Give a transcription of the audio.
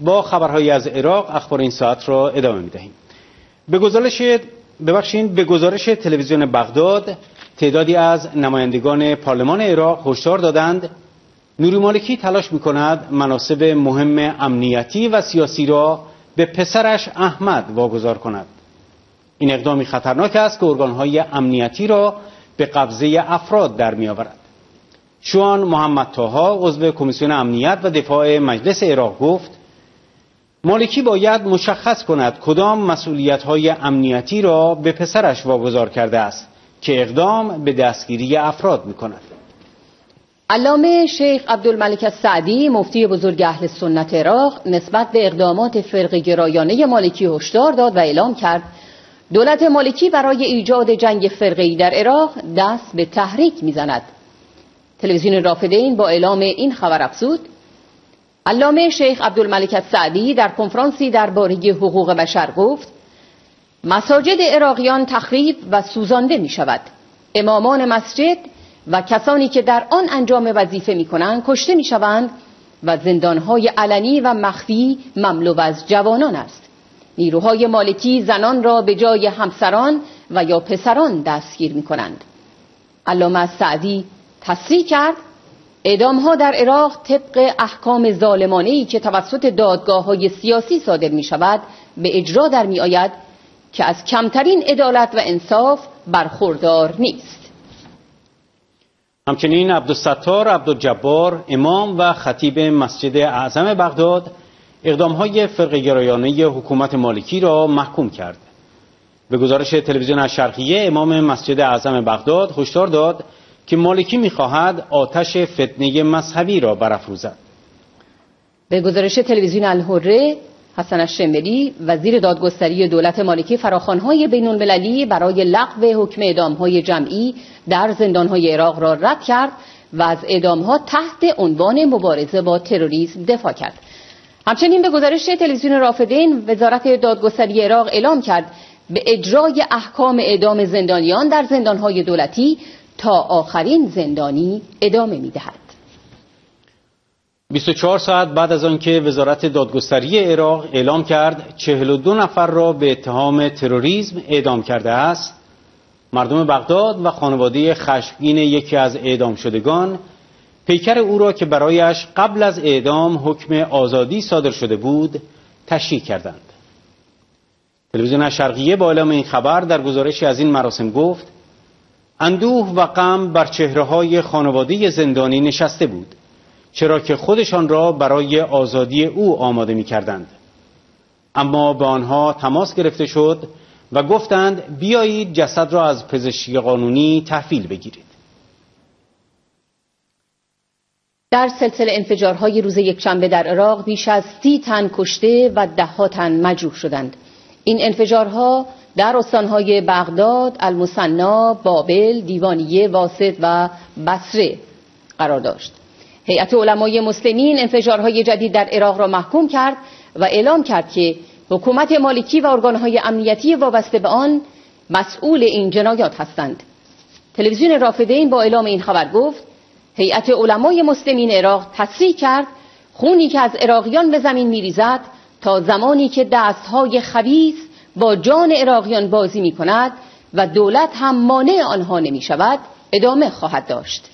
با خبرهایی از عراق اخبار این ساعت را ادامه می‌دهیم. به گزارش ببخشید به گزارش تلویزیون بغداد تعدادی از نمایندگان پارلمان عراق هشدار دادند. نوری مالکی تلاش می کند مناسب مهم امنیتی و سیاسی را به پسرش احمد واگذار کند. این اقدامی خطرناک است که ارگانهای امنیتی را به قبضه افراد در می آورد شوان محمد تاها عضو کمیسیون امنیت و دفاع مجلس عراق گفت مالکی باید مشخص کند کدام مسئولیت های امنیتی را به پسرش واگذار کرده است که اقدام به دستگیری افراد می کند. علامه شیخ عبدالملک سعدی مفتی بزرگ اهل سنت عراق نسبت به اقدامات فرق گرایانه مالکی هشدار داد و اعلام کرد دولت مالکی برای ایجاد جنگ فرقی در عراق دست به تحریک می‌زند. تلویزیون رافدین با اعلام این خبر افزود علامه شیخ عبدالملک سعدی در کنفرانسی درباره حقوق بشر گفت مساجد عراقیان تخریب و سوزانده می شود امامان مسجد و کسانی که در آن انجام وظیفه می کنند کشته می شوند و زندانهای علنی و مخفی مملو از جوانان است. نیروهای مالکی زنان را به جای همسران و یا پسران دستگیر می کنند علامه سعدی تصریح کرد اعدام ها در عراق طبق احکام ظالمانه ای که توسط دادگاه های سیاسی صادر می شود به اجرا در می آید که از کمترین عدالت و انصاف برخوردار نیست. همچنین عبدالستار عبدالجبار امام و خطیب مسجد اعظم بغداد اقدام های فرق گرایانه حکومت مالکی را محکوم کرد. به گزارش تلویزیون الشرقیه امام مسجد اعظم بغداد هشدار داد که مالکی می‌خواهد آتش فتنه مذهبی را برافروزد. به گزارش تلویزیون الحره حسن الشمری وزیر دادگستری دولت مالکی فراخوانهای بین المللی برای لغو حکم اعدامهای جمعی در زندانهای عراق را رد کرد و از اعدامها تحت عنوان مبارزه با تروریسم دفاع کرد. همچنین به گزارش تلویزیون رافدین وزارت دادگستری عراق اعلام کرد به اجرای احکام اعدام زندانیان در زندانهای دولتی تا آخرین زندانی ادامه می‌دهد. 24 ساعت بعد از آنکه وزارت دادگستری عراق اعلام کرد 42 نفر را به اتهام تروریسم اعدام کرده است مردم بغداد و خانواده خشمگین یکی از اعدام شدگان پیکر او را که برایش قبل از اعدام حکم آزادی صادر شده بود تشریح کردند. تلویزیون شرقیه با اعلام این خبر در گزارشی از این مراسم گفت اندوه و غم بر چهره های خانواده زندانی نشسته بود چرا که خودشان را برای آزادی او آماده می کردند. اما به آنها تماس گرفته شد و گفتند بیایید جسد را از پزشکی قانونی تحویل بگیرید. در سلسله انفجارهای روز یکشنبه در عراق بیش از سی تن کشته و ده تن مجروح شدند. این انفجارها در استانهای بغداد، المصنا، بابل، دیوانیه، واسط و بصره قرار داشت. هیئت علمای مسلمین انفجارهای جدید در عراق را محکوم کرد و اعلام کرد که حکومت مالکی و ارگانهای امنیتی وابسته به آن مسئول این جنایات هستند. تلویزیون رافدین با اعلام این خبر گفت هیئت علمای مسلمین عراق تصریح کرد خونی که از عراقیان به زمین میریزد تا زمانی که دستهای خبیث با جان عراقیان بازی می کند و دولت هم مانع آنها نمی شود ادامه خواهد داشت.